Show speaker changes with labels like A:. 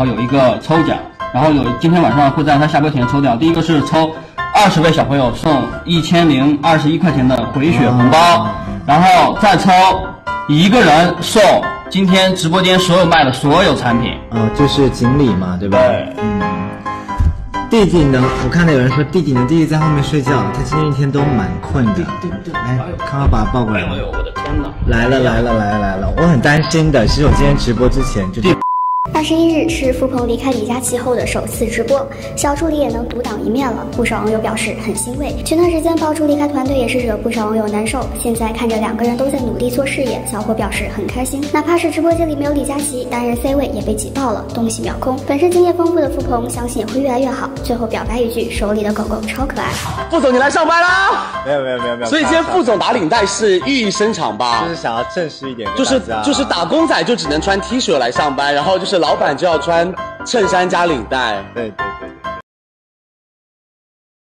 A: 后有一个抽奖，然后有今天晚上会在他下播前抽奖。第一个是抽二十位小朋友送一千零二十一块钱的回血红包，然后再抽一个人送今天直播间所有卖的所有产品。
B: 啊，就是锦鲤嘛，对吧？
A: 对
B: 嗯。弟弟呢？我看到有人说弟弟呢，弟弟在后面睡觉，他今天一天都蛮困的。对对对来，看我把他抱过来。
A: 哎呦，我的天哪！
B: 来了来了来了来了，我很担心的。其实我今天直播之前就。
C: 二十一日是付鹏离开李佳琦后的首次直播，小助理也能独当一面了，不少网友表示很欣慰。前段时间爆出离开团队也是惹不少网友难受，现在看着两个人都在努力做事业，小伙表示很开心。哪怕是直播间里没有李佳琦，担任 C 位也被挤爆了，东西秒空。本身经验丰富的付鹏，相信也会越来越好。最后表白一句，手里的狗狗超可爱。
D: 副总，你来上班啦？
B: 没有没有没有没有。
D: 所以今天副总打领带是寓意深长吧？
B: 就是想要正式一点，
D: 就是就是打工仔就只能穿 T 恤来上班，然后就是是老板就要穿衬衫加领带。
B: 对。